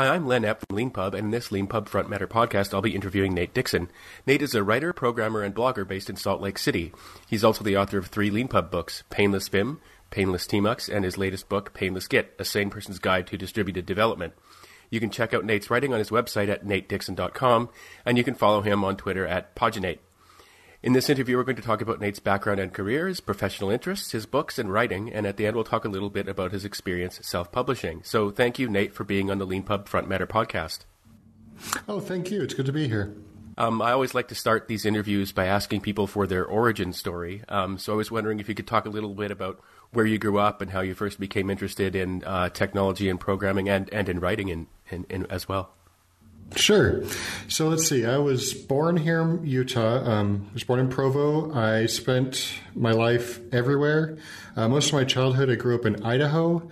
Hi, I'm Len Epp from LeanPub, and in this LeanPub Front Matter podcast, I'll be interviewing Nate Dickson. Nate is a writer, programmer, and blogger based in Salt Lake City. He's also the author of three LeanPub books, Painless Vim, Painless Tmux, and his latest book, Painless Git, A Sane Person's Guide to Distributed Development. You can check out Nate's writing on his website at natedickson.com, and you can follow him on Twitter at Poginate. In this interview, we're going to talk about Nate's background and career, his professional interests, his books and writing, and at the end, we'll talk a little bit about his experience self publishing. So, thank you, Nate, for being on the LeanPub Front Matter podcast. Oh, thank you. It's good to be here. Um, I always like to start these interviews by asking people for their origin story. Um, so, I was wondering if you could talk a little bit about where you grew up and how you first became interested in uh, technology and programming and, and in writing in, in, in as well. Sure. So let's see. I was born here in Utah. Um, I was born in Provo. I spent my life everywhere. Uh, most of my childhood, I grew up in Idaho.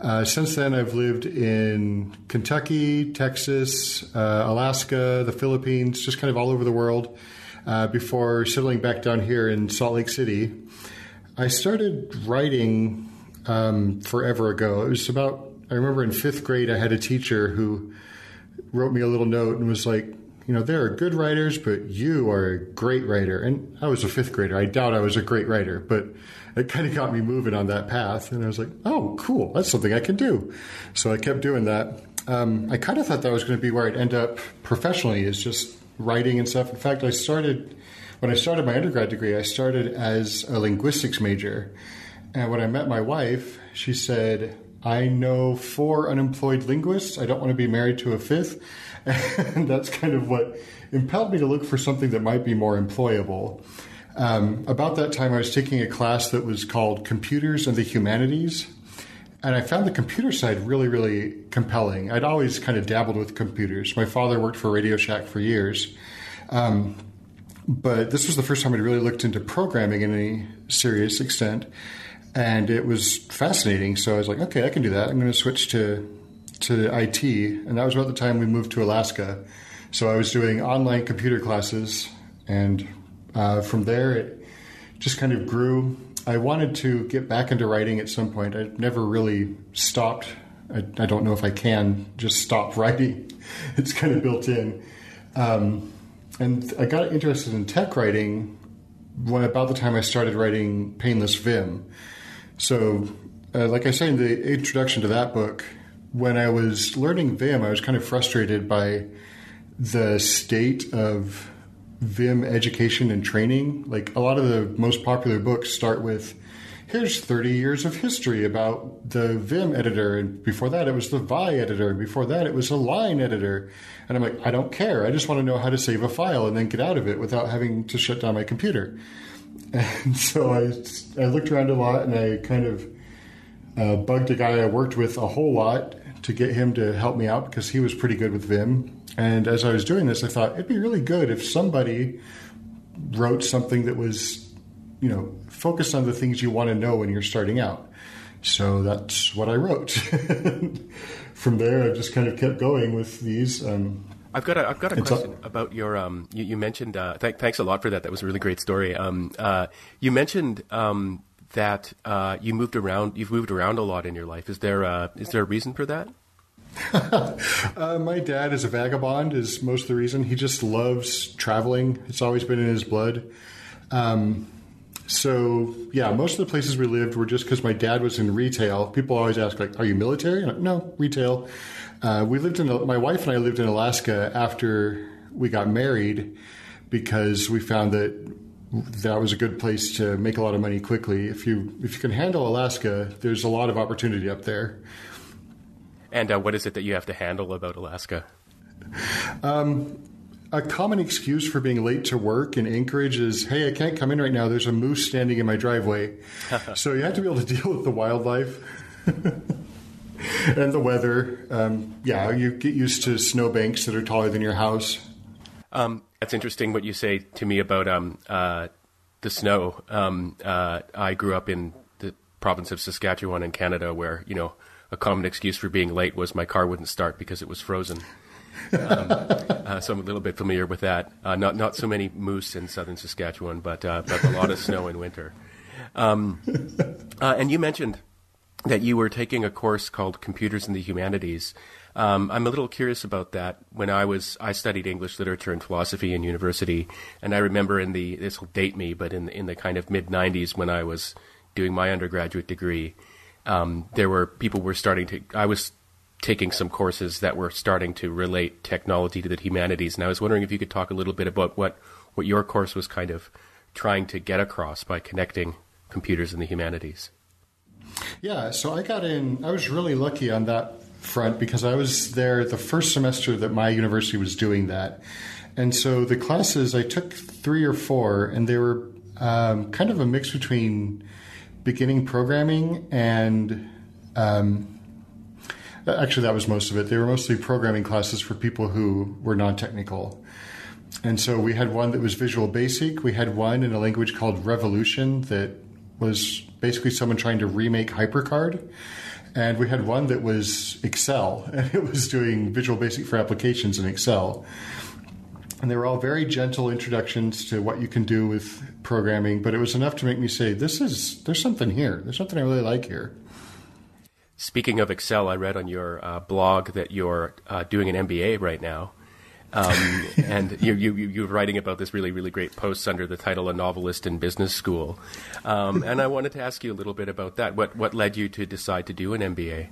Uh, since then, I've lived in Kentucky, Texas, uh, Alaska, the Philippines, just kind of all over the world uh, before settling back down here in Salt Lake City. I started writing um, forever ago. It was about, I remember in fifth grade, I had a teacher who wrote me a little note and was like, you know, there are good writers, but you are a great writer. And I was a fifth grader. I doubt I was a great writer, but it kind of got me moving on that path. And I was like, oh, cool. That's something I can do. So I kept doing that. Um, I kind of thought that was going to be where I'd end up professionally, is just writing and stuff. In fact, I started, when I started my undergrad degree, I started as a linguistics major. And when I met my wife, she said, I know four unemployed linguists. I don't want to be married to a fifth. And that's kind of what impelled me to look for something that might be more employable. Um, about that time, I was taking a class that was called Computers and the Humanities. And I found the computer side really, really compelling. I'd always kind of dabbled with computers. My father worked for Radio Shack for years. Um, but this was the first time I'd really looked into programming in any serious extent and it was fascinating. So I was like, okay, I can do that. I'm going to switch to to IT, and that was about the time we moved to Alaska. So I was doing online computer classes, and uh, from there it just kind of grew. I wanted to get back into writing at some point. I never really stopped. I, I don't know if I can just stop writing. It's kind of built in. Um, and I got interested in tech writing when about the time I started writing Painless Vim. So, uh, like I say in the introduction to that book, when I was learning Vim, I was kind of frustrated by the state of Vim education and training. Like a lot of the most popular books start with here's 30 years of history about the Vim editor, and before that it was the Vi editor, and before that it was a line editor. And I'm like, I don't care. I just want to know how to save a file and then get out of it without having to shut down my computer. And so I, I looked around a lot and I kind of uh, bugged a guy I worked with a whole lot to get him to help me out because he was pretty good with Vim. And as I was doing this, I thought it'd be really good if somebody wrote something that was, you know, focused on the things you want to know when you're starting out. So that's what I wrote. From there, I just kind of kept going with these. Um, I've got a, I've got a question a, about your um. You, you mentioned uh, th- thanks a lot for that. That was a really great story. Um, uh, you mentioned um that uh, you moved around. You've moved around a lot in your life. Is there uh, is there a reason for that? uh, my dad is a vagabond. Is most of the reason. He just loves traveling. It's always been in his blood. Um, so yeah, most of the places we lived were just because my dad was in retail. People always ask like, "Are you military?" Like, no, retail. Uh, we lived in my wife and I lived in Alaska after we got married because we found that that was a good place to make a lot of money quickly. If you if you can handle Alaska, there's a lot of opportunity up there. And uh, what is it that you have to handle about Alaska? Um, a common excuse for being late to work in Anchorage is, "Hey, I can't come in right now. There's a moose standing in my driveway." so you have to be able to deal with the wildlife. and the weather. Um, yeah, you get used to snowbanks that are taller than your house. Um, that's interesting what you say to me about um, uh, the snow. Um, uh, I grew up in the province of Saskatchewan in Canada, where you know a common excuse for being late was my car wouldn't start because it was frozen. um, uh, so I'm a little bit familiar with that. Uh, not not so many moose in southern Saskatchewan, but uh, but a lot of snow in winter. Um, uh, and you mentioned that you were taking a course called Computers in the Humanities. Um, I'm a little curious about that. When I was, I studied English literature and philosophy in university, and I remember in the this will date me, but in in the kind of mid '90s when I was doing my undergraduate degree, um, there were people were starting to. I was taking some courses that were starting to relate technology to the humanities, and I was wondering if you could talk a little bit about what what your course was kind of trying to get across by connecting computers and the humanities. Yeah, so I got in. I was really lucky on that front because I was there the first semester that my university was doing that. And so the classes, I took three or four, and they were um, kind of a mix between beginning programming and um, actually, that was most of it. They were mostly programming classes for people who were non technical. And so we had one that was Visual Basic, we had one in a language called Revolution that was basically someone trying to remake HyperCard and we had one that was Excel, and it was doing Visual Basic for applications in Excel. And they were all very gentle introductions to what you can do with programming, but it was enough to make me say, "This is there's something here. There's something I really like here." Speaking of Excel, I read on your uh, blog that you're uh, doing an MBA right now. Um, and you, you, you were writing about this really, really great post under the title "A Novelist in Business School," um, and I wanted to ask you a little bit about that. What what led you to decide to do an MBA?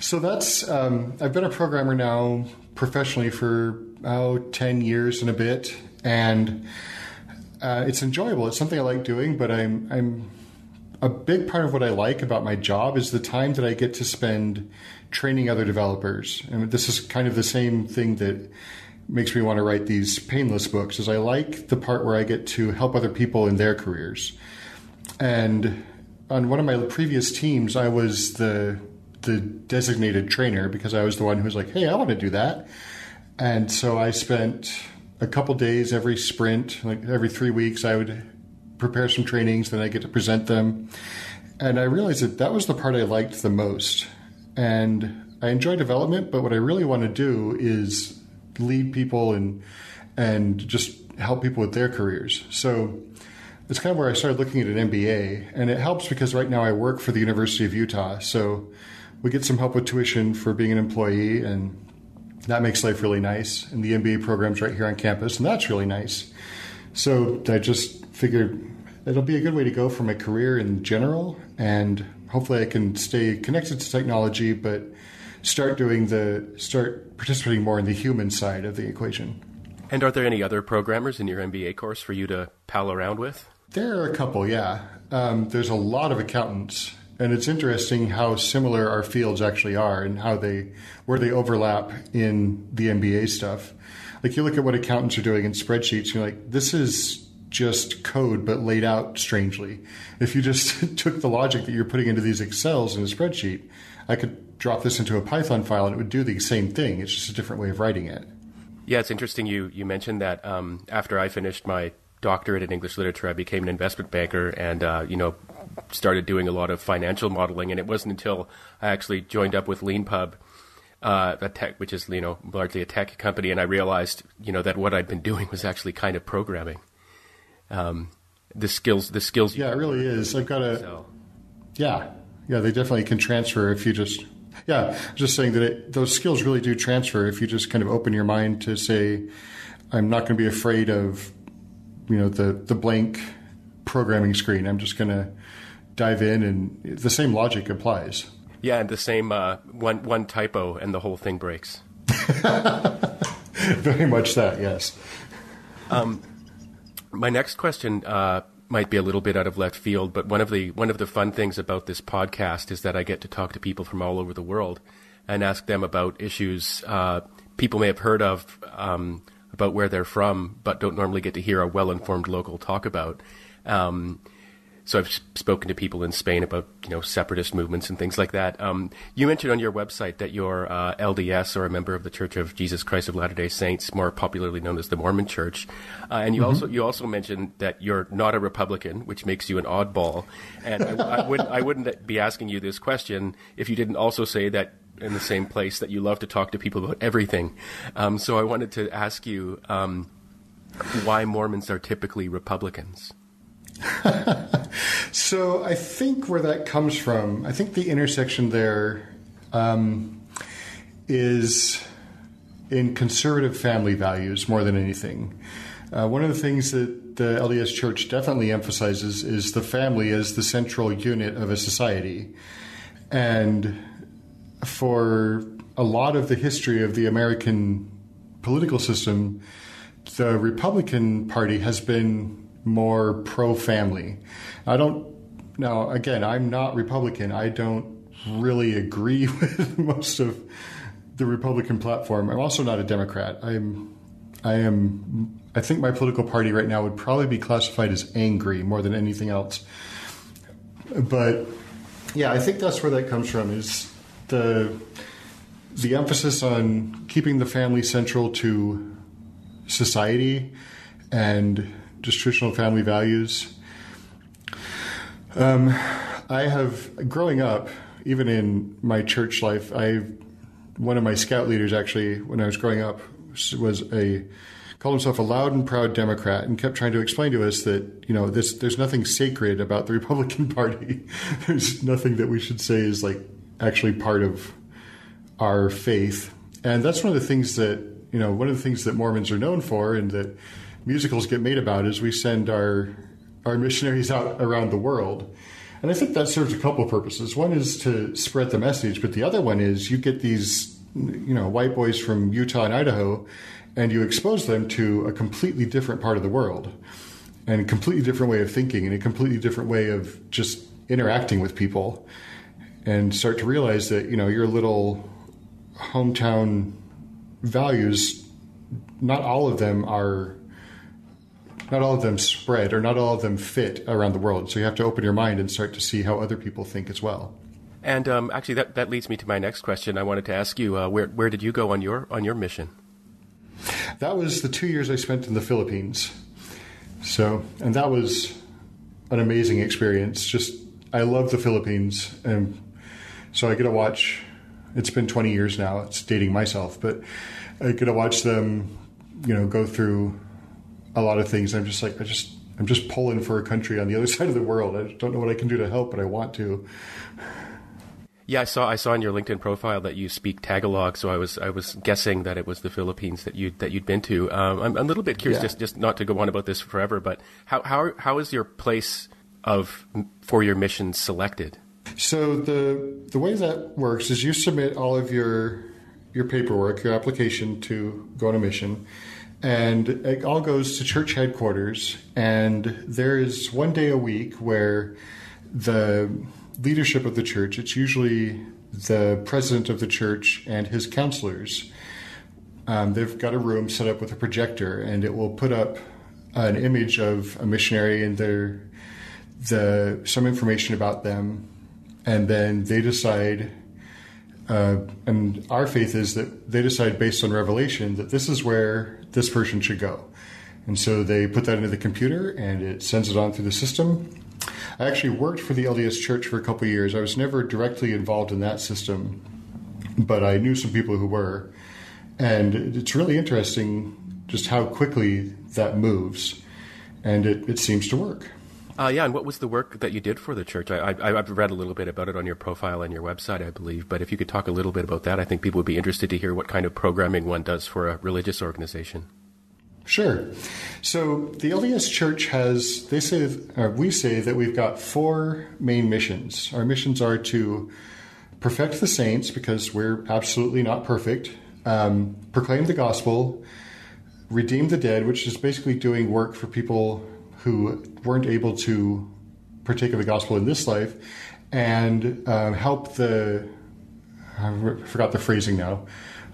So that's um, I've been a programmer now professionally for oh, 10 years and a bit, and uh, it's enjoyable. It's something I like doing, but I'm I'm a big part of what I like about my job is the time that I get to spend training other developers. And this is kind of the same thing that makes me want to write these painless books is I like the part where I get to help other people in their careers. And on one of my previous teams, I was the the designated trainer because I was the one who was like, "Hey, I want to do that." And so I spent a couple days every sprint, like every 3 weeks I would prepare some trainings, then I get to present them. And I realized that that was the part I liked the most and I enjoy development, but what I really want to do is lead people and and just help people with their careers. So it's kind of where I started looking at an MBA, and it helps because right now I work for the University of Utah, so we get some help with tuition for being an employee, and that makes life really nice. And the MBA program's right here on campus, and that's really nice. So I just figured it'll be a good way to go for my career in general, and hopefully I can stay connected to technology, but start doing the start participating more in the human side of the equation. And are there any other programmers in your MBA course for you to pal around with? There are a couple, yeah. Um, there's a lot of accountants, and it's interesting how similar our fields actually are, and how they where they overlap in the MBA stuff. Like you look at what accountants are doing in spreadsheets, you're like, this is just code but laid out strangely. If you just took the logic that you're putting into these Excels in a spreadsheet, I could drop this into a Python file and it would do the same thing. It's just a different way of writing it. Yeah, it's interesting you, you mentioned that um, after I finished my doctorate in English literature, I became an investment banker and, uh, you know, started doing a lot of financial modeling. And it wasn't until I actually joined up with LeanPub, uh, a tech, which is, you know, largely a tech company, and I realized, you know, that what I'd been doing was actually kind of programming um, the skills the skills. Yeah, it really is. I've got a. Yeah, yeah, they definitely can transfer if you just. Yeah, just saying that it, those skills really do transfer if you just kind of open your mind to say, I'm not going to be afraid of, you know, the the blank programming screen. I'm just going to dive in, and the same logic applies. Yeah, and the same uh, one one typo, and the whole thing breaks. Very much that, yes. Um, my next question uh, might be a little bit out of left field, but one of the one of the fun things about this podcast is that I get to talk to people from all over the world and ask them about issues uh, people may have heard of um, about where they're from, but don't normally get to hear a well-informed local talk about. Um, so I've spoken to people in Spain about you know separatist movements and things like that. Um, you mentioned on your website that you're uh, LDS or a member of the Church of Jesus Christ of Latter Day Saints, more popularly known as the Mormon Church, uh, and you mm-hmm. also you also mentioned that you're not a Republican, which makes you an oddball. And I, I, wouldn't I wouldn't be asking you this question if you didn't also say that in the same place that you love to talk to people about everything. Um, so I wanted to ask you um, why Mormons are typically Republicans. so I think where that comes from, I think the intersection there um, is in conservative family values more than anything. Uh, one of the things that the LDS Church definitely emphasizes is the family as the central unit of a society. And for a lot of the history of the American political system, the Republican Party has been more pro family. I don't, now again, I'm not Republican. I don't really agree with most of the Republican platform. I'm also not a Democrat. I'm, I am, I think my political party right now would probably be classified as angry more than anything else. But yeah, I think that's where that comes from is the the emphasis on keeping the family central to society and just traditional family values. Um, I have growing up, even in my church life, I one of my scout leaders actually, when I was growing up, was a called himself a loud and proud Democrat and kept trying to explain to us that you know this, there's nothing sacred about the Republican Party. there's nothing that we should say is like actually part of our faith, and that's one of the things that you know one of the things that Mormons are known for, and that musicals get made about is we send our our missionaries out around the world. And I think that serves a couple of purposes. One is to spread the message, but the other one is you get these, you know, white boys from Utah and Idaho, and you expose them to a completely different part of the world, and a completely different way of thinking, and a completely different way of just interacting with people, and start to realize that you know your little hometown values, not all of them are not all of them spread or not all of them fit around the world. So you have to open your mind and start to see how other people think as well. And um, actually, that, that leads me to my next question. I wanted to ask you uh, where where did you go on your on your mission? That was the two years I spent in the Philippines. So, and that was an amazing experience. Just I love the Philippines, and so I get to watch. It's been 20 years now. It's dating myself, but I get to watch them, you know, go through a lot of things. I'm just like I just I'm just pulling for a country on the other side of the world. I don't know what I can do to help, but I want to. Yeah, I saw I saw on your LinkedIn profile that you speak Tagalog, so I was I was guessing that it was the Philippines that you that you'd been to. Um, I'm, I'm, a little bit curious, yeah. just just not to go on about this forever, but how how how is your place of for your mission selected? So the the way that works is you submit all of your your paperwork, your application to go on a mission, and it all goes to church headquarters. And there is one day a week where the leadership of the church, it's usually the president of the church and his counselors. Um, they've got a room set up with a projector, and it will put up an image of a missionary and their the some information about them, and then they decide uh, and our faith is that they decide based on revelation that this is where this person should go. And so they put that into the computer and it sends it on through the system. I actually worked for the LDS Church for a couple years. I was never directly involved in that system, but I knew some people who were. And it's really interesting just how quickly that moves. And it, it seems to work. Uh, yeah, and what was the work that you did for the church? I, I, have read a little bit about it on your profile and your website, I believe. But if you could talk a little bit about that, I think people would be interested to hear what kind of programming one does for a religious organization. Sure. So the LDS Church has, they say, or we say that we've got four main missions. Our missions are to perfect the saints because we're absolutely not perfect, um, proclaim the gospel, redeem the dead, which is basically doing work for people who weren't able to partake of the gospel in this life and uh, help the I forgot the phrasing now,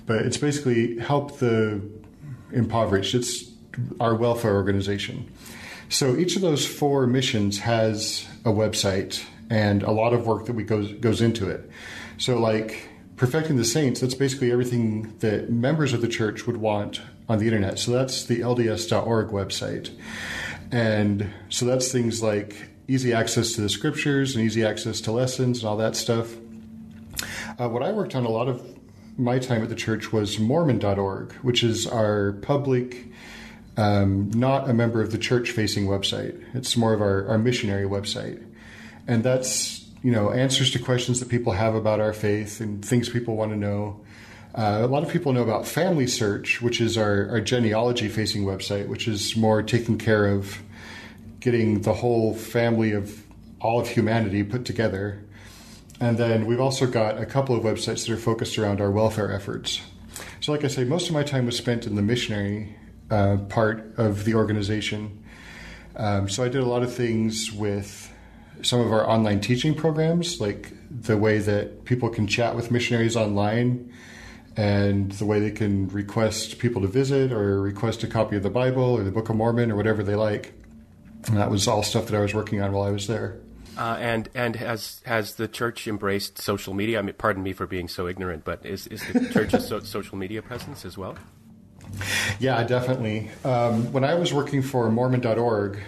but it's basically help the impoverished. It's our welfare organization. So each of those four missions has a website and a lot of work that we goes goes into it. So like perfecting the saints, that's basically everything that members of the church would want on the internet. So that's the LDS.org website. And so that's things like easy access to the scriptures and easy access to lessons and all that stuff. Uh, what I worked on a lot of my time at the church was Mormon.org, which is our public, um, not a member of the church facing website. It's more of our, our missionary website. And that's, you know, answers to questions that people have about our faith and things people want to know. Uh, a lot of people know about Family Search, which is our, our genealogy facing website, which is more taking care of getting the whole family of all of humanity put together. And then we've also got a couple of websites that are focused around our welfare efforts. So, like I say, most of my time was spent in the missionary uh, part of the organization. Um, so, I did a lot of things with some of our online teaching programs, like the way that people can chat with missionaries online and the way they can request people to visit or request a copy of the Bible or the Book of Mormon or whatever they like. And that was all stuff that I was working on while I was there. Uh, and and has has the church embraced social media? I mean, pardon me for being so ignorant, but is is the church's so, social media presence as well? Yeah, definitely. Um, when I was working for Mormon.org,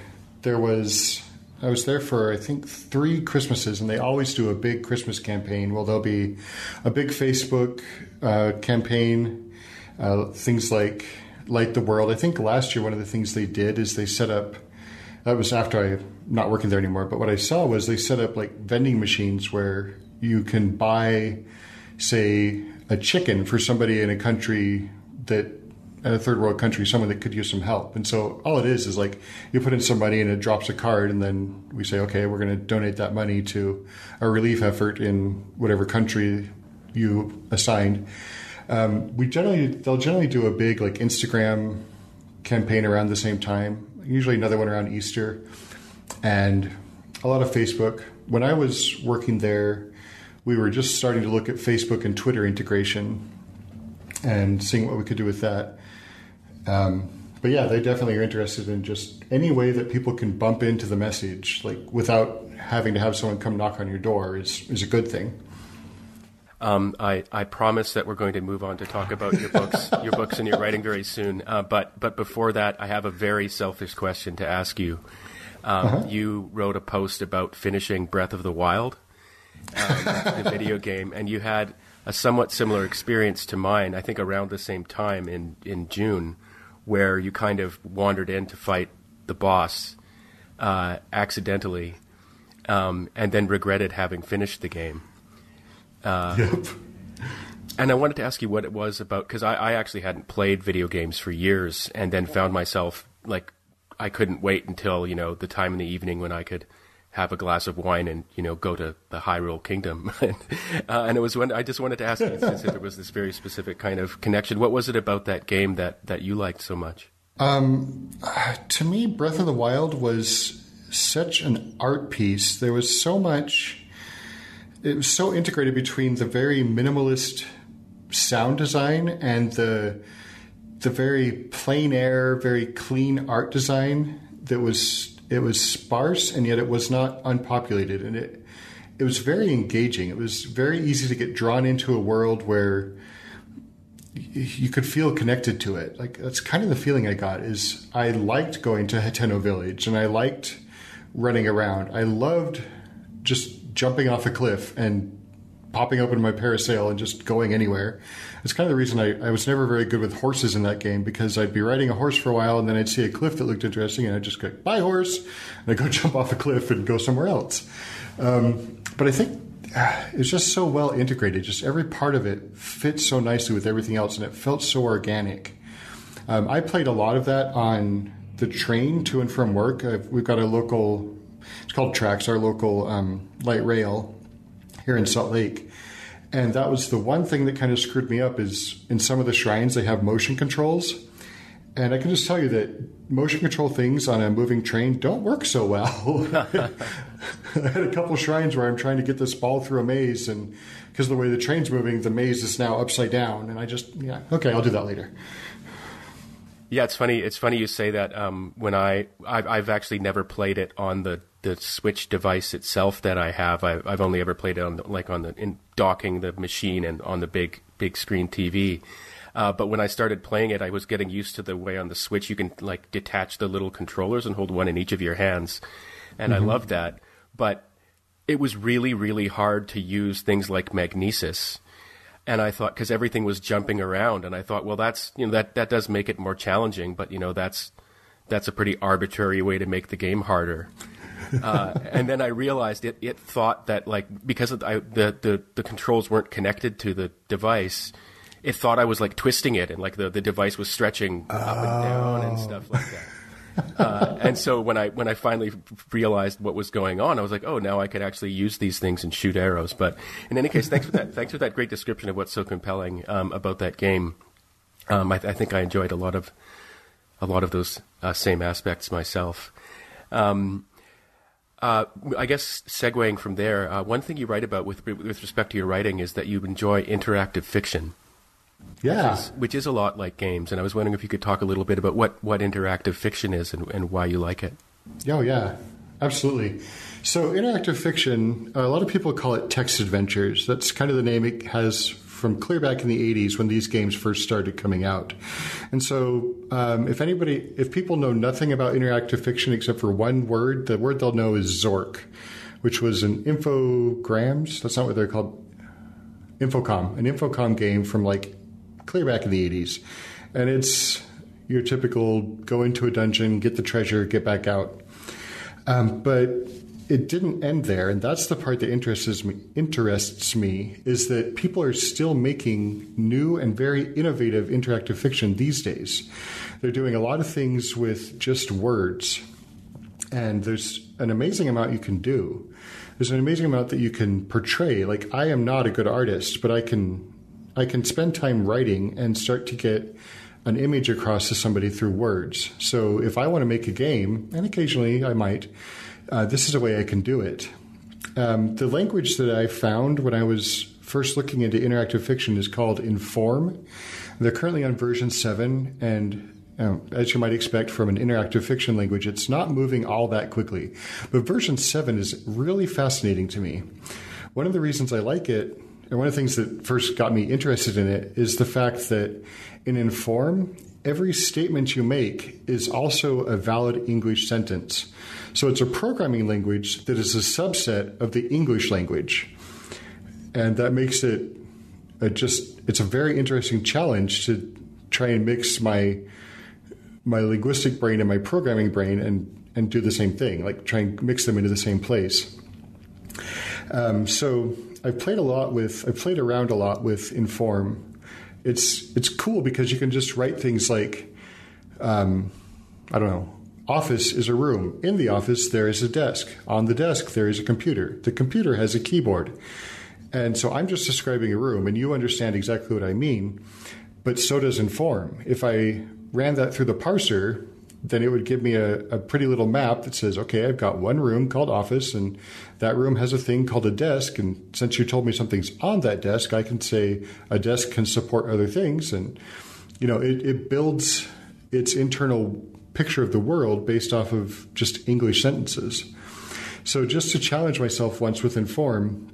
there was I was there for I think three Christmases, and they always do a big Christmas campaign. Well, there'll be a big Facebook uh, campaign, uh, things like Light the World. I think last year one of the things they did is they set up. That was after I not working there anymore. But what I saw was they set up like vending machines where you can buy, say, a chicken for somebody in a country that in a third world country, someone that could use some help. And so all it is is like you put in some money and it drops a card, and then we say, okay, we're going to donate that money to a relief effort in whatever country you assigned. Um, we generally they'll generally do a big like Instagram campaign around the same time. Usually another one around Easter, and a lot of Facebook. When I was working there, we were just starting to look at Facebook and Twitter integration and seeing what we could do with that. Um, but yeah, they definitely are interested in just any way that people can bump into the message, like without having to have someone come knock on your door, is is a good thing. Um, I, I promise that we're going to move on to talk about your books, your books and your writing very soon. Uh, but but before that, I have a very selfish question to ask you. Um, uh-huh. You wrote a post about finishing Breath of the Wild, um, the video game, and you had a somewhat similar experience to mine. I think around the same time in in June where you kind of wandered in to fight the boss uh, accidentally, um, and then regretted having finished the game. Uh, yep. And I wanted to ask you what it was about because I, I actually hadn't played video games for years, and then found myself like I couldn't wait until you know the time in the evening when I could have a glass of wine and you know go to the Hyrule Kingdom. uh, and it was when I just wanted to ask you since there was this very specific kind of connection. What was it about that game that that you liked so much? Um, to me, Breath of the Wild was such an art piece. There was so much. It was so integrated between the very minimalist sound design and the the very plain air, very clean art design that was it was sparse and yet it was not unpopulated. And it it was very engaging. It was very easy to get drawn into a world where you could feel connected to it. Like that's kind of the feeling i got is i liked going to Hateno village and i liked running around. I loved just jumping off a cliff and popping open my parasail and just going anywhere. It's kind of the reason I, I was never very good with horses in that game because I'd be riding a horse for a while and then I'd see a cliff that looked interesting and I'd just go, bye horse, and I'd go jump off a cliff and go somewhere else. Um, but I think uh, it's just so well integrated. Just every part of it fits so nicely with everything else and it felt so organic. Um, I played a lot of that on the train to and from work. I've, we've got a local, it's called TRAX, our local um, light rail here in Salt Lake. And that was the one thing that kind of screwed me up is in some of the shrines they have motion controls. And I can just tell you that motion control things on a moving train don't work so well. I had a couple shrines where I'm trying to get this ball through a maze, and because of the way the train's moving, the maze is now upside down. And I just, yeah, okay, I'll do that later. Yeah, it's funny. It's funny you say that. Um, when I, I've, I've, actually never played it on the, the Switch device itself that I have. I, have only ever played it on the, like on the in docking the machine and on the big big screen TV. Uh, but when I started playing it, I was getting used to the way on the Switch you can like detach the little controllers and hold one in each of your hands, and mm-hmm. I loved that. But it was really really hard to use things like magnesis and I thought because everything was jumping around, and I thought, well, that's you know that that does make it more challenging, but you know that's that's a pretty arbitrary way to make the game harder. uh, and then I realized it it thought that like because I, the, the the controls weren't connected to the device, it thought I was like twisting it, and like the, the device was stretching oh. up and down and stuff like that. Uh, and so when I when I finally realized what was going on, I was like, oh, now I could actually use these things and shoot arrows. But in any case, thanks for that. Thanks for that great description of what's so compelling um, about that game. Um, I, I, think I enjoyed a lot of a lot of those uh, same aspects myself. Um, uh, I guess segueing from there, uh, one thing you write about with with respect to your writing is that you enjoy interactive fiction. Yeah, which is, which is, a lot like games. And I was wondering if you could talk a little bit about what, what interactive fiction is and, and why you like it. Oh yeah, absolutely. So interactive fiction, a lot of people call it text adventures. That's kind of the name it has from clear back in the 80s when these games first started coming out. And so, um, if anybody, if people know nothing about interactive fiction except for one word, the word they'll know is Zork, which was an Infogrames. That's not what they're called. Infocom, an Infocom game from like clear back in the 80s. And it's your typical go into a dungeon, get the treasure, get back out. Um, but it didn't end there, and that's the part that interests me. Interests me is that people are still making new and very innovative interactive fiction these days. They're doing a lot of things with just words, and there's an amazing amount you can do. There's an amazing amount that you can portray. Like I am not a good artist, but I can I can spend time writing and start to get an image across to somebody through words. So if I want to make a game, and occasionally I might uh, this is a way I can do it. Um, the language that I found when I was first looking into interactive fiction is called Inform. They're currently on version 7, and um, as you might expect from an interactive fiction language, it's not moving all that quickly. But version 7 is really fascinating to me. One of the reasons I like it, and one of the things that first got me interested in it, is the fact that in Inform, every statement you make is also a valid English sentence. So it's a programming language that is a subset of the English language. And that makes it a just it's a very interesting challenge to try and mix my my linguistic brain and my programming brain and and do the same thing, like try and mix them into the same place. Um, so I've played a lot with I've played around a lot with Inform. It's it's cool because you can just write things like um, I don't know Office is a room. In the office, there is a desk. On the desk, there is a computer. The computer has a keyboard. And so I'm just describing a room, and you understand exactly what I mean, but so does Inform. If I ran that through the parser, then it would give me a, a, pretty little map that says, okay, I've got one room called office, and that room has a thing called a desk. And since you told me something's on that desk, I can say a desk can support other things. And, you know, it, it builds its internal picture of the world based off of just English sentences. So, just to challenge myself once with Inform,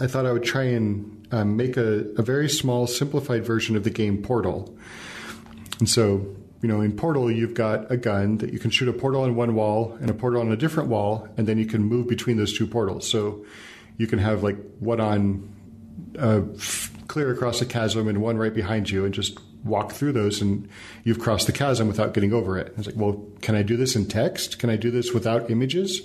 I thought I would try and um, make a, a very small, simplified version of the game Portal. And so, you know, in Portal, you've got a gun that you can shoot a portal on one wall and a portal on a different wall, and then you can move between those two portals. So you can have like one on uh, clear across a chasm and one right behind you, and just walk through those and you've crossed the chasm without getting over it. I was like, well, can I do this in text? Can I do this without images?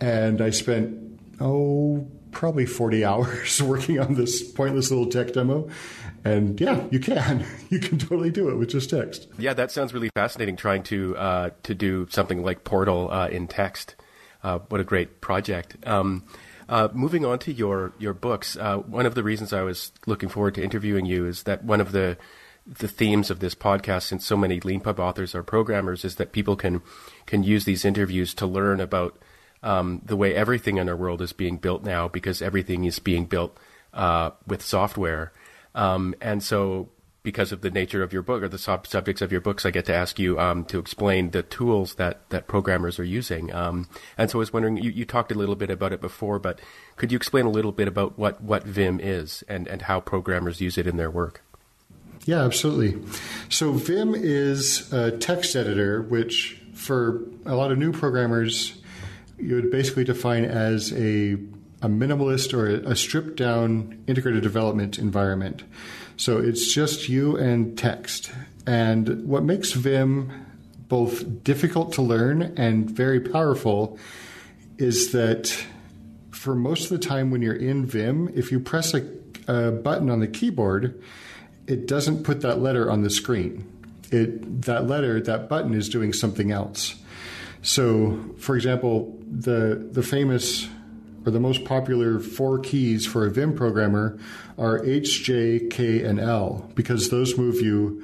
And I spent, oh, probably 40 hours working on this pointless little tech demo. And yeah, you can. You can totally do it with just text. Yeah, that sounds really fascinating. Trying to uh, to do something like Portal uh, in text. Uh, what a great project. Um, uh, moving on to your your books, uh, one of the reasons I was looking forward to interviewing you is that one of the the themes of this podcast, since so many Leanpub authors are programmers, is that people can can use these interviews to learn about um, the way everything in our world is being built now, because everything is being built uh, with software. Um, and so, because of the nature of your book or the sub- subjects of your books, I get to ask you um, to explain the tools that, that programmers are using. Um, and so, I was wondering, you, you talked a little bit about it before, but could you explain a little bit about what, what Vim is and, and how programmers use it in their work? Yeah, absolutely. So Vim is a text editor, which for a lot of new programmers, you would basically define as a, a minimalist or a, stripped down integrated development environment. So it's just you and text. And what makes Vim both difficult to learn and very powerful is that for most of the time when you're in Vim, if you press a, a button on the keyboard, it doesn't put that letter on the screen. It that letter, that button is doing something else. So, for example, the the famous or the most popular four keys for a Vim programmer are H, J, K, and L because those move you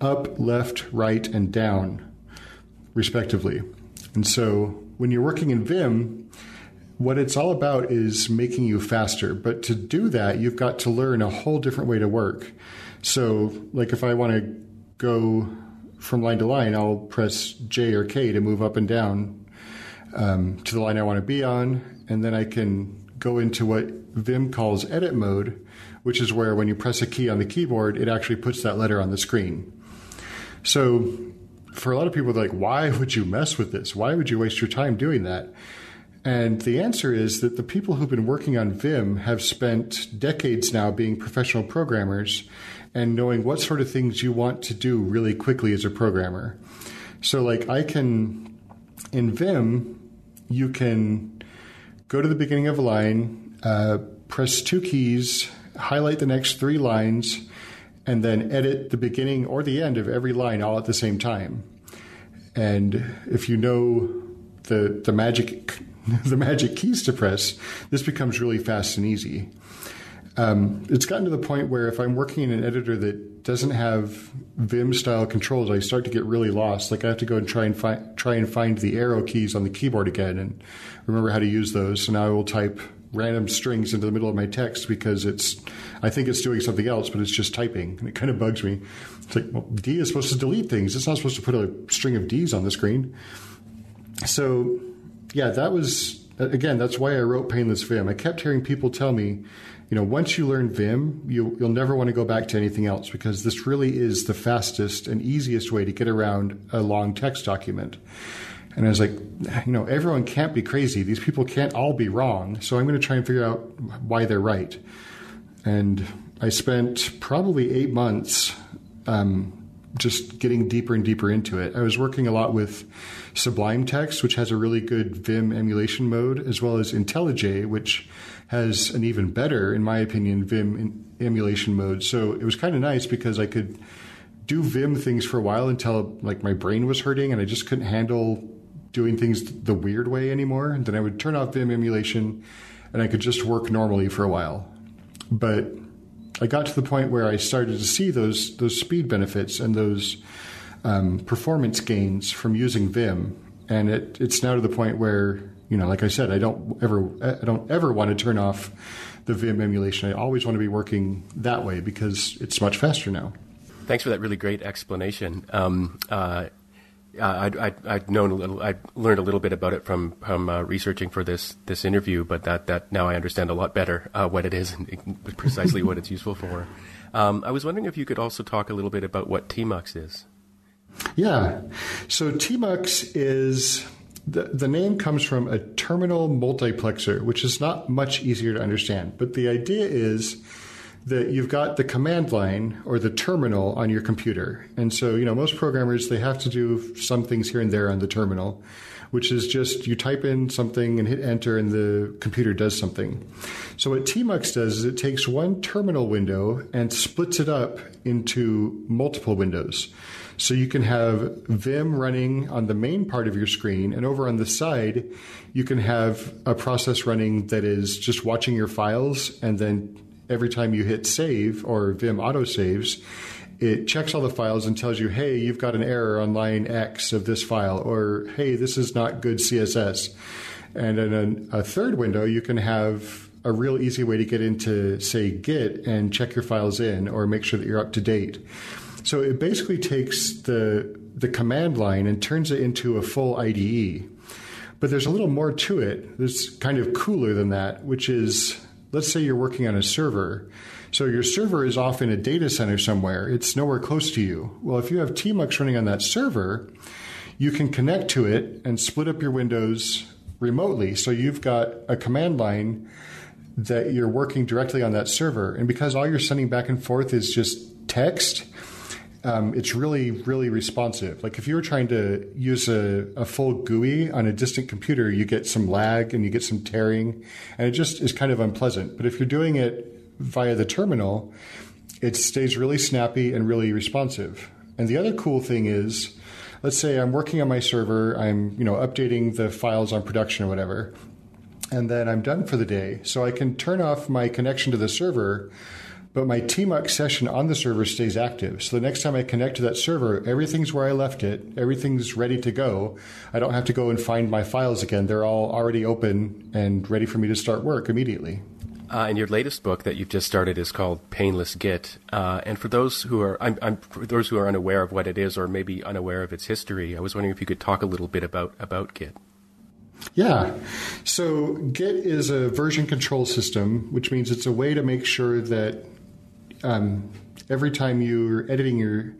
up, left, right, and down, respectively. And so when you're working in Vim, what it's all about is making you faster. But to do that, you've got to learn a whole different way to work. So, like if I want to go from line to line, I'll press J or K to move up and down um, to the line I want to be on, and then I can go into what Vim calls edit mode, which is where when you press a key on the keyboard, it actually puts that letter on the screen. So, for a lot of people, they're like, why would you mess with this? Why would you waste your time doing that? And the answer is that the people who've been working on Vim have spent decades now being professional programmers and knowing what sort of things you want to do really quickly as a programmer. So, like, I can, in Vim, you can go to the beginning of a line, uh, press two keys, highlight the next three lines, and then edit the beginning or the end of every line all at the same time. And if you know the the magic the magic keys to press, this becomes really fast and easy. Um, it's gotten to the point where if I'm working in an editor that doesn't have Vim style controls, I start to get really lost. Like I have to go and try and find try and find the arrow keys on the keyboard again and remember how to use those. So now I will type random strings into the middle of my text because it's I think it's doing something else, but it's just typing, and it kind of bugs me. It's like well, D is supposed to delete things. It's not supposed to put a string of D's on the screen. So yeah, that was again. That's why I wrote Painless Vim. I kept hearing people tell me, you know, once you learn Vim, you, you'll never want to go back to anything else because this really is the fastest and easiest way to get around a long text document. And I was like, you know, everyone can't be crazy. These people can't all be wrong. So I'm going to try and figure out why they're right. And I spent probably eight months um, just getting deeper and deeper into it. I was working a lot with Sublime Text, which has a really good Vim emulation mode, as well as IntelliJ, which has an even better, in my opinion, Vim emulation mode. So it was kind of nice because I could do Vim things for a while until like my brain was hurting and I just couldn't handle doing things the weird way anymore. And then I would turn off Vim emulation and I could just work normally for a while. But I got to the point where I started to see those those speed benefits and those um, performance gains from using Vim, and it, it's now to the point where you know, like I said, I don't ever I don't ever want to turn off the Vim emulation. I always want to be working that way because it's much faster now. Thanks for that really great explanation. Um, uh, I'd, I'd, I'd, known a little, I'd learned a little bit about it from from uh, researching for this this interview, but that, that now I understand a lot better uh, what it is and precisely what it's useful for. Um, I was wondering if you could also talk a little bit about what Tmux is. Yeah, so Tmux is the, the name comes from a terminal multiplexer, which is not much easier to understand. But the idea is that you've got the command line or the terminal on your computer. And so, you know, most programmers, they have to do some things here and there on the terminal, which is just you type in something and hit enter and the computer does something. So what Tmux does is it takes one terminal window and splits it up into multiple windows. So you can have Vim running on the main part of your screen, and over on the side, you can have a process running that is just watching your files, and then every time you hit save or Vim autosaves, it checks all the files and tells you, hey, you've got an error on line X of this file, or hey, this is not good CSS. And in a, third window, you can have a real easy way to get into, say, Git and check your files in or make sure that you're up to date. So it basically takes the the command line and turns it into a full IDE. But there's a little more to it. That's kind of cooler than that, which is let's say you're working on a server. So your server is off in a data center somewhere. It's nowhere close to you. Well, if you have Tmux running on that server, you can connect to it and split up your windows remotely. So you've got a command line that you're working directly on that server. And because all you're sending back and forth is just text, um, it's really, really responsive. Like if you were trying to use a, a, full GUI on a distant computer, you get some lag and you get some tearing, and it just is kind of unpleasant. But if you're doing it via the terminal, it stays really snappy and really responsive. And the other cool thing is, let's say I'm working on my server, I'm you know updating the files on production or whatever, and then I'm done for the day. So I can turn off my connection to the server, but my tmux session on the server stays active. So the next time I connect to that server, everything's where I left it, everything's ready to go. I don't have to go and find my files again. They're all already open and ready for me to start work immediately. Uh, and your latest book that you've just started is called Painless Git. Uh, and for those who are, I'm, I'm, for those who are unaware of what it is, or maybe unaware of its history, I was wondering if you could talk a little bit about about Git. Yeah. So Git is a version control system, which means it's a way to make sure that um, every time you're editing your,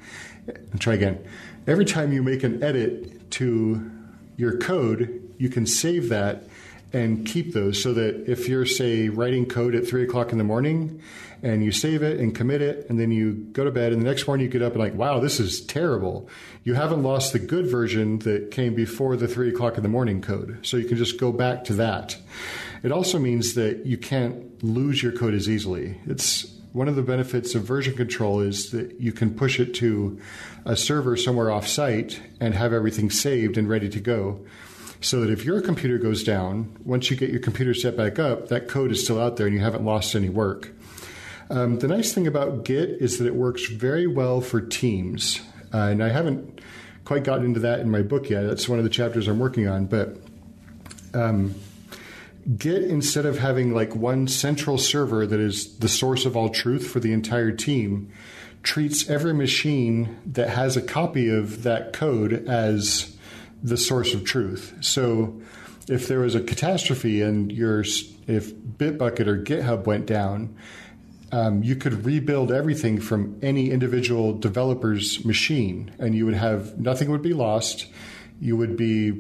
try again, every time you make an edit to your code, you can save that and keep those so that if you're, say, writing code at three o'clock in the morning and you save it and commit it, and then you go to bed, and the next morning you get up and, like, wow, this is terrible. You haven't lost the good version that came before the three o'clock in the morning code. So you can just go back to that. It also means that you can't lose your code as easily. It's one of the benefits of version control is that you can push it to a server somewhere off site and have everything saved and ready to go so that if your computer goes down, once you get your computer set back up, that code is still out there and you haven't lost any work. Um, the nice thing about Git is that it works very well for teams. Uh, and I haven't quite gotten into that in my book yet. That's one of the chapters I'm working on. But um, Git, instead of having like one central server that is the source of all truth for the entire team, treats every machine that has a copy of that code as the source of truth. So if there was a catastrophe and your if Bitbucket or GitHub went down, um, you could rebuild everything from any individual developer's machine, and you would have nothing would be lost. You would be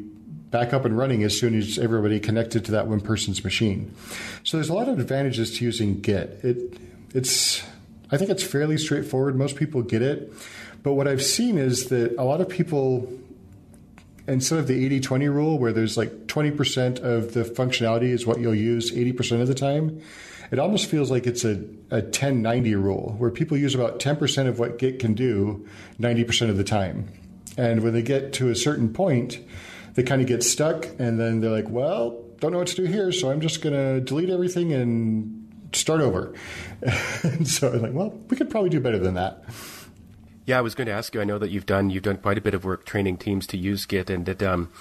back up and running as soon as everybody connected to that one person's machine. So there's a lot of advantages to using Git. It it's I think it's fairly straightforward. Most people get it. But what I've seen is that a lot of people instead of the 80 20 rule where there's like 20% of the functionality is what you'll use 80% of the time, it almost feels like it's a, a 10 90 rule where people use about 10% of what Git can do 90% of the time. And when they get to a certain point, they kind of get stuck and then they're like, well, don't know what to do here, so I'm just going to delete everything and start over. and so I'm like, well, we could probably do better than that. Yeah, I was going to ask you. I know that you've done you've done quite a bit of work training teams to use Git, and it um,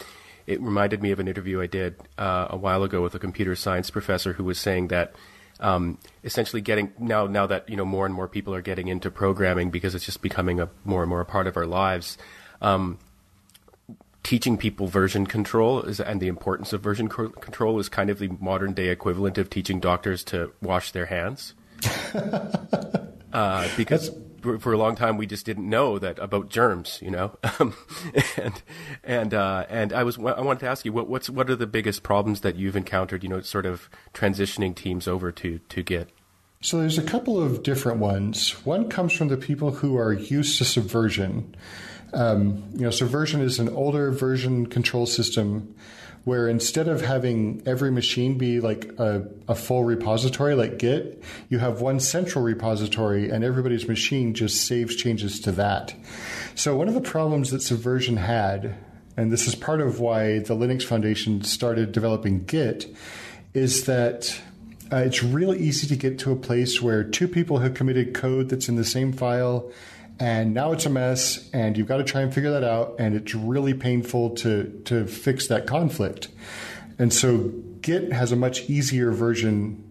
it reminded me of an interview I did uh, a while ago with a computer science professor who was saying that um, essentially getting now now that you know more and more people are getting into programming because it's just becoming a more and more a part of our lives. Um, teaching people version control is, and the importance of version co- control is kind of the modern day equivalent of teaching doctors to wash their hands. uh, because for a long time we just didn't know that about germs, you know, um, and and uh, and I was I wanted to ask you what what's what are the biggest problems that you've encountered, you know, sort of transitioning teams over to to Git. So there's a couple of different ones. One comes from the people who are used to Subversion. Um, you know, Subversion is an older version control system where instead of having every machine be like a, a, full repository like Git, you have one central repository and everybody's machine just saves changes to that. So, one of the problems that Subversion had, and this is part of why the Linux Foundation started developing Git, is that uh, it's really easy to get to a place where two people have committed code that's in the same file and now it's a mess and you've got to try and figure that out and it's really painful to to fix that conflict. And so git has a much easier version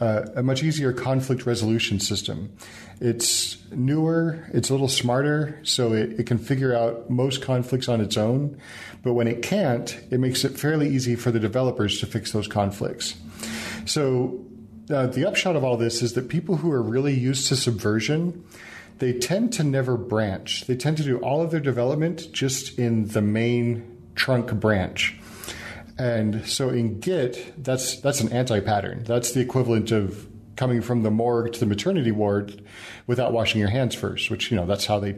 uh, a much easier conflict resolution system. It's newer it's a little smarter so it, it can figure out most conflicts on its own. But when it can't it makes it fairly easy for the developers to fix those conflicts. So uh, the upshot of all this is that people who are really used to subversion they tend to never branch. They tend to do all of their development just in the main trunk branch. And so in Git, that's that's an anti-pattern. That's the equivalent of coming from the morgue to the maternity ward without washing your hands first, which you know that's how they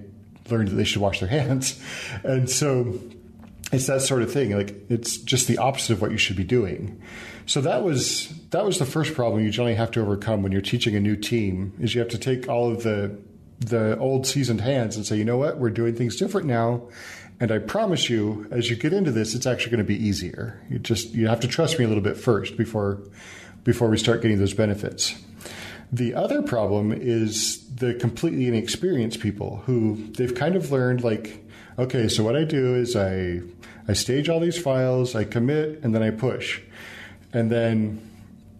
learned that they should wash their hands. And so it's that sort of thing. Like it's just the opposite of what you should be doing. So that was that was the first problem you generally have to overcome when you're teaching a new team. Is you have to take all of the the old seasoned hands and say, you know what, we're doing things different now. And I promise you, as you get into this, it's actually going to be easier. You just you have to trust me a little bit first before before we start getting those benefits. The other problem is the completely inexperienced people who they've kind of learned like, okay, so what I do is I I stage all these files, I commit, and then I push. And then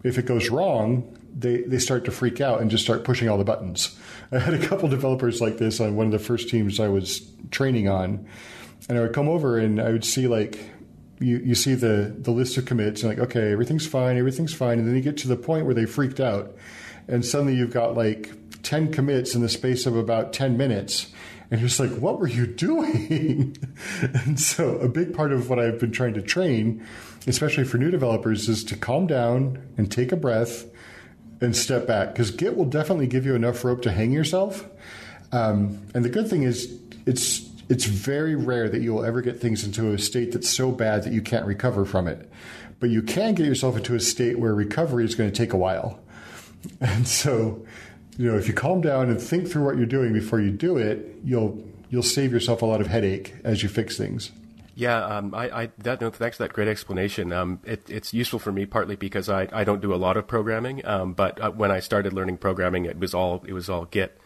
if it goes wrong, they, they start to freak out and just start pushing all the buttons. I had a couple developers like this on one of the first teams I was training on. And I would come over and I would see like you, you see the, the list of commits and like, okay, everything's fine, everything's fine. And then you get to the point where they freaked out. And suddenly you've got like 10 commits in the space of about 10 minutes. And you're just like, what were you doing? and so a big part of what I've been trying to train, especially for new developers, is to calm down and take a breath and step back. Because Git will definitely give you enough rope to hang yourself. Um, and the good thing is, it's it's very rare that you will ever get things into a state that's so bad that you can't recover from it. But you can get yourself into a state where recovery is going to take a while. And so, you know, if you calm down and think through what you're doing before you do it, you'll you'll save yourself a lot of headache as you fix things. Yeah, um, I, I that no, thanks for that great explanation. Um, it, it's useful for me partly because I, I don't do a lot of programming, um, but uh, when I started learning programming, it was all it was all Git,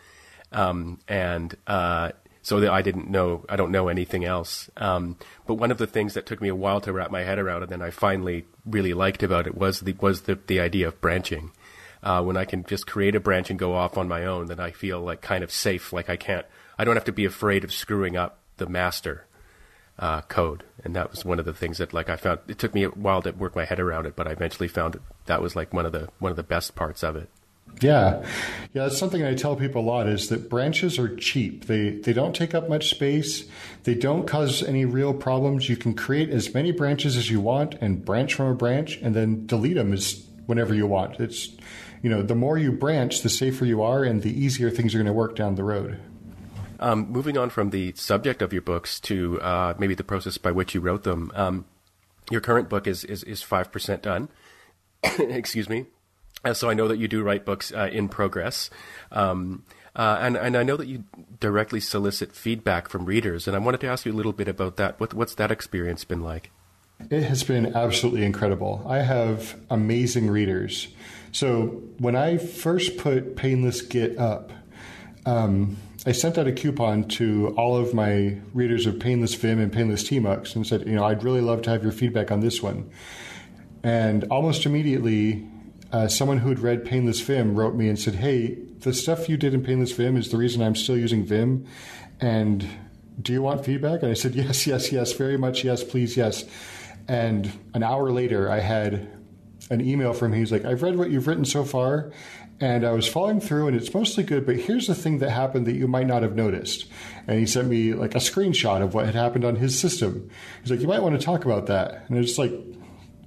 um, and uh, so that I didn't know I don't know anything else. Um, but one of the things that took me a while to wrap my head around, and then I finally really liked about it was the was the the idea of branching. Uh, when I can just create a branch and go off on my own, then I feel like kind of safe. Like I can't, I don't have to be afraid of screwing up the master uh, code. And that was one of the things that like I found. It took me a while to work my head around it, but I eventually found that was like one of the one of the best parts of it. Yeah, yeah. That's something I tell people a lot is that branches are cheap. They they don't take up much space. They don't cause any real problems. You can create as many branches as you want and branch from a branch, and then delete them as whenever you want. It's you know, the more you branch, the safer you are, and the easier things are going to work down the road. Um, moving on from the subject of your books to uh, maybe the process by which you wrote them, um, your current book is is five percent done. Excuse me. Uh, so I know that you do write books uh, in progress, um, uh, and and I know that you directly solicit feedback from readers. And I wanted to ask you a little bit about that. What, what's that experience been like? It has been absolutely incredible. I have amazing readers so when I first put Painless Git up, um, I sent out a coupon to all of my readers of Painless Vim and Painless Tmux and said, you know, I'd really love to have your feedback on this one. And almost immediately, uh, someone who had read Painless Vim wrote me and said, hey, the stuff you did in Painless Vim is the reason I'm still using Vim. And do you want feedback? And I said, yes, yes, yes, very much, yes, please, yes. And an hour later, I had an email from him. He's like, I've read what you've written so far, and I was following through, and it's mostly good, but here's the thing that happened that you might not have noticed. And he sent me like a screenshot of what had happened on his system. He's like, You might want to talk about that. And it's like,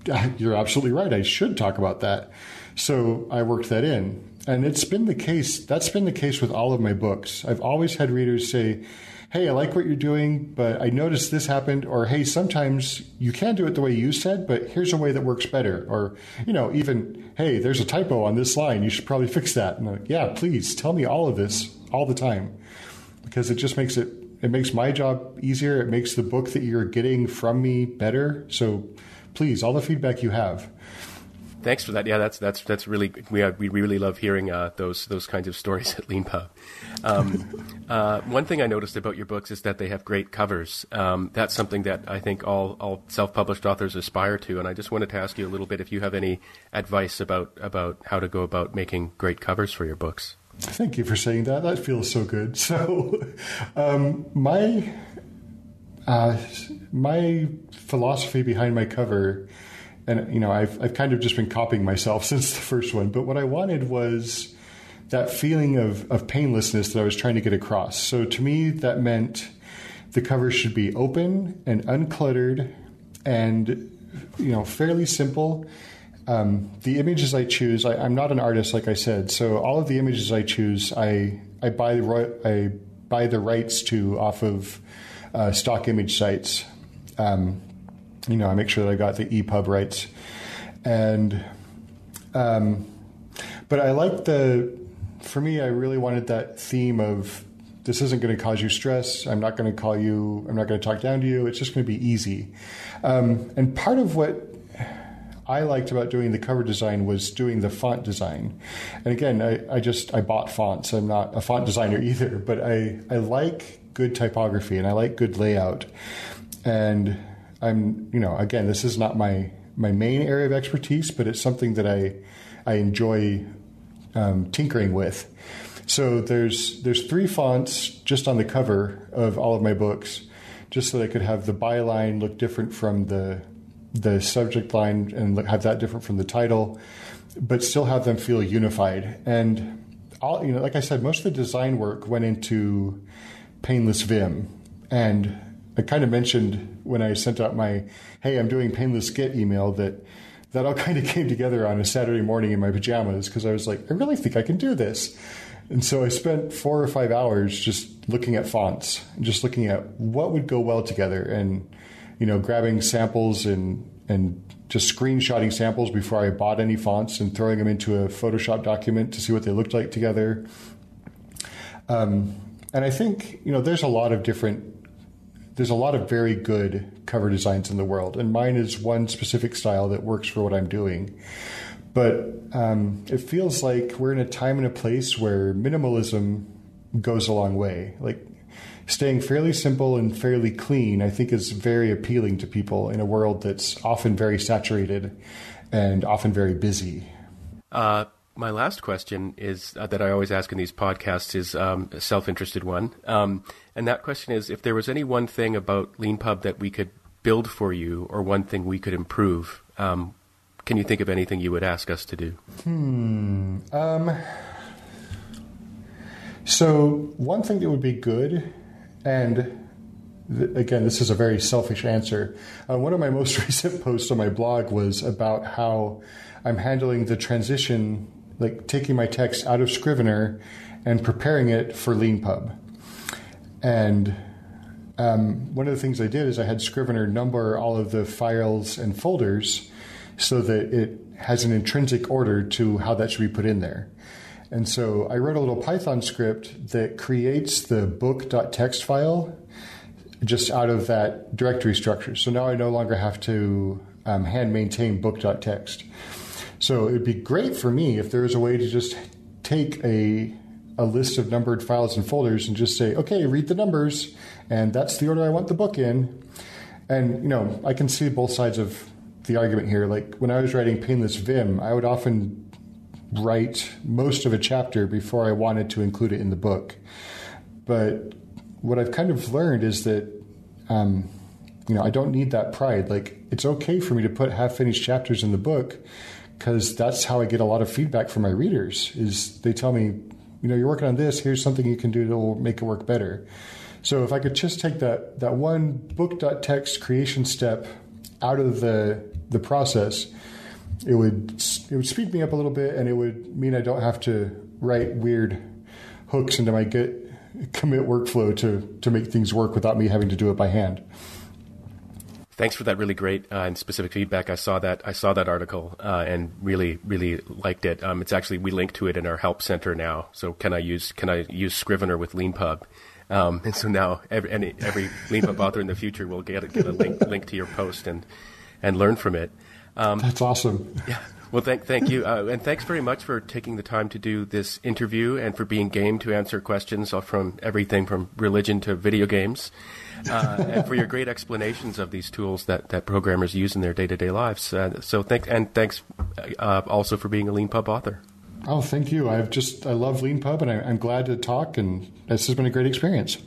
You're absolutely right. I should talk about that. So I worked that in. And it's been the case, that's been the case with all of my books. I've always had readers say, hey, I like what you're doing, but I noticed this happened, or hey, sometimes you can do it the way you said, but here's a way that works better, or you know, even hey, there's a typo on this line, you should probably fix that. And like, yeah, please tell me all of this all the time, because it just makes it it makes my job easier. It makes the book that you're getting from me better. So please, all the feedback you have. Thanks for that. Yeah, that's that's that's really we we really love hearing uh, those those kinds of stories at LeanPub. Um, uh, one thing I noticed about your books is that they have great covers. Um, that's something that I think all all self published authors aspire to. And I just wanted to ask you a little bit if you have any advice about about how to go about making great covers for your books. Thank you for saying that. That feels so good. So, um, my uh, my philosophy behind my cover and you know I've I've kind of just been copying myself since the first one. But what I wanted was that feeling of of painlessness that I was trying to get across. So to me, that meant the cover should be open and uncluttered, and you know fairly simple. Um, the images I choose, I, am not an artist, like I said, so all of the images I choose, I I buy the I buy the rights to off of uh, stock image sites. Um, you know, I make sure that I got the EPUB rights, and um, but I like the. For me, I really wanted that theme of this isn't going to cause you stress. I'm not going to call you. I'm not going to talk down to you. It's just going to be easy. Um, and part of what I liked about doing the cover design was doing the font design. And again, I, I just I bought fonts. I'm not a font designer either, but I I like good typography and I like good layout. And I'm you know again, this is not my my main area of expertise, but it's something that I I enjoy um, tinkering with. So there's there's three fonts just on the cover of all of my books, just so they could have the byline look different from the the subject line and have that different from the title, but still have them feel unified. And all you know, like I said, most of the design work went into Painless Vim, and I kind of mentioned when I sent out my "Hey, I'm doing Painless Git" email that that all kind of came together on a Saturday morning in my pajamas because I was like, I really think I can do this. And so I spent four or five hours just looking at fonts, and just looking at what would go well together, and you know, grabbing samples and and just screenshotting samples before I bought any fonts and throwing them into a Photoshop document to see what they looked like together. Um, and I think you know, there's a lot of different. There's a lot of very good cover designs in the world, and mine is one specific style that works for what I'm doing. But um, it feels like we're in a time and a place where minimalism goes a long way. Like staying fairly simple and fairly clean, I think is very appealing to people in a world that's often very saturated and often very busy. Uh, my last question is uh, that I always ask in these podcasts is um, a self-interested one, um, and that question is: if there was any one thing about LeanPub that we could build for you, or one thing we could improve, um, can you think of anything you would ask us to do? Hmm. Um, so one thing that would be good and again, this is a very selfish answer. Uh, one of my most recent posts on my blog was about how I'm handling the transition, like taking my text out of Scrivener and preparing it for LeanPub. And um, one of the things I did is I had Scrivener number all of the files and folders so that it has an intrinsic order to how that should be put in there. And so I wrote a little Python script that creates the book.txt file just out of that directory structure. So now I no longer have to um, hand maintain book.txt. So it'd be great for me if there was a way to just take a a list of numbered files and folders and just say, okay, read the numbers, and that's the order I want the book in. And you know, I can see both sides of the argument here. Like when I was writing Painless Vim, I would often write most of a chapter before I wanted to include it in the book. But what I've kind of learned is that, um, you know, I don't need that pride. Like, it's okay for me to put half finished chapters in the book because that's how I get a lot of feedback from my readers. Is they tell me, you know, you're working on this. Here's something you can do that will make it work better. So if I could just take that that one book.txt creation step out of the the process it would it would speed me up a little bit, and it would mean I don't have to write weird hooks into my Git commit workflow to to make things work without me having to do it by hand. Thanks for that really great uh, and specific feedback. I saw that I saw that article uh, and really really liked it. Um, it's actually we link to it in our help center now. So can I use can I use Scrivener with LeanPub? Um, and so now every any, every LeanPub author in the future will get a, get a link link to your post and and learn from it. Um, That's awesome. Yeah. Well, thank thank you, uh, and thanks very much for taking the time to do this interview and for being game to answer questions from everything from religion to video games, uh, and for your great explanations of these tools that, that programmers use in their day to day lives. Uh, so, thank and thanks uh, also for being a LeanPub author. Oh, thank you. I've just I love LeanPub, and I, I'm glad to talk, and this has been a great experience.